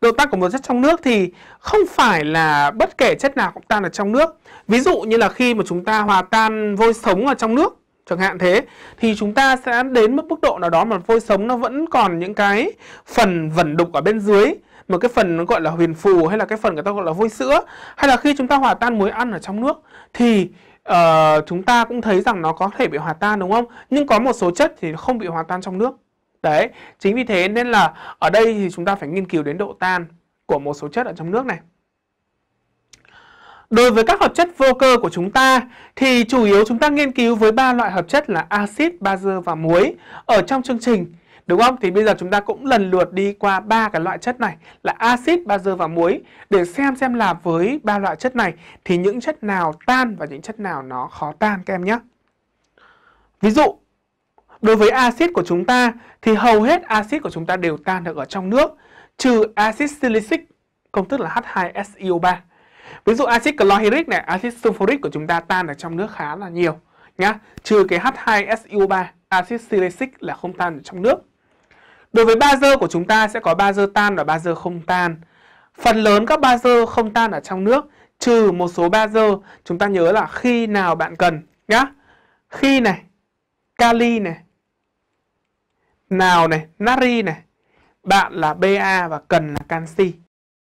độ tan của một chất trong nước thì không phải là bất kể chất nào cũng tan ở trong nước. Ví dụ như là khi mà chúng ta hòa tan vôi sống ở trong nước chẳng hạn thế thì chúng ta sẽ đến một mức độ nào đó mà vôi sống nó vẫn còn những cái phần vẩn đục ở bên dưới một cái phần nó gọi là huyền phù hay là cái phần người ta gọi là vôi sữa. Hay là khi chúng ta hòa tan muối ăn ở trong nước thì uh, chúng ta cũng thấy rằng nó có thể bị hòa tan đúng không? Nhưng có một số chất thì không bị hòa tan trong nước đấy chính vì thế nên là ở đây thì chúng ta phải nghiên cứu đến độ tan của một số chất ở trong nước này Đối với các hợp chất vô cơ của chúng ta thì chủ yếu chúng ta nghiên cứu với ba loại hợp chất là axit, bazơ và muối ở trong chương trình. Đúng không? Thì bây giờ chúng ta cũng lần lượt đi qua ba cái loại chất này là axit, bazơ và muối để xem xem là với ba loại chất này thì những chất nào tan và những chất nào nó khó tan các em nhé. Ví dụ, đối với axit của chúng ta thì hầu hết axit của chúng ta đều tan được ở trong nước trừ axit silicic công thức là H2SiO3 Ví dụ axit chlorhydric này, axit sulfuric của chúng ta tan ở trong nước khá là nhiều nhá. Trừ cái H2SiO3, axit silicic là không tan ở trong nước. Đối với bazơ của chúng ta sẽ có bazơ tan và bazơ không tan. Phần lớn các bazơ không tan ở trong nước trừ một số bazơ chúng ta nhớ là khi nào bạn cần nhá. Khi này, kali này, nào này, natri này, bạn là Ba và cần là canxi.